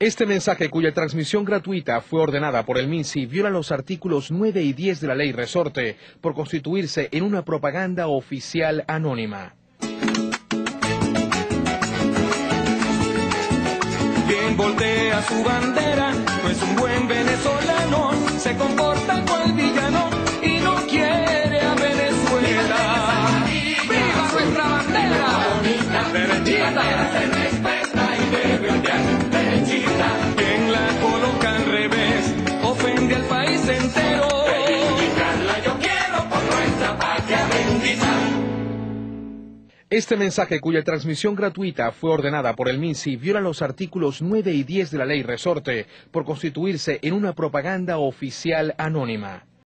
Este mensaje, cuya transmisión gratuita fue ordenada por el MINSI, viola los artículos 9 y 10 de la ley Resorte por constituirse en una propaganda oficial anónima. Quien voltea su bandera no es un buen venezolano, se comporta cual villano y no quiere a Venezuela. ¡Viva nuestra bandera! Derechita se respeta Este mensaje, cuya transmisión gratuita fue ordenada por el MINSI, viola los artículos 9 y 10 de la ley Resorte por constituirse en una propaganda oficial anónima.